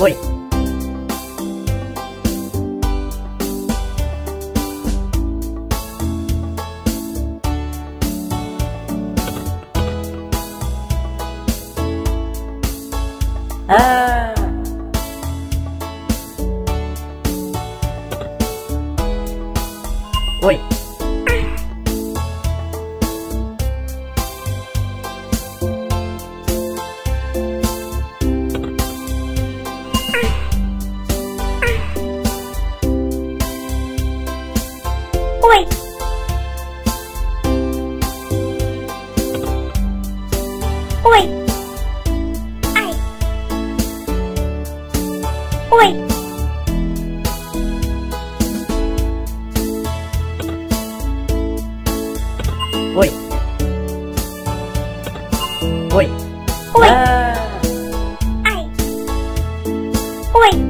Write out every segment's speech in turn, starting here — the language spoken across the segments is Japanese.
来い。ああ。来い。Ui Ui Ai Ui Ui Ui Ui à. Ai Ui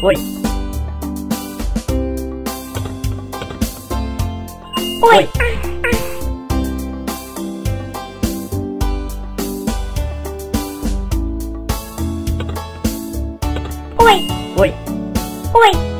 ほい。ほい。ほい。ほい。ほい。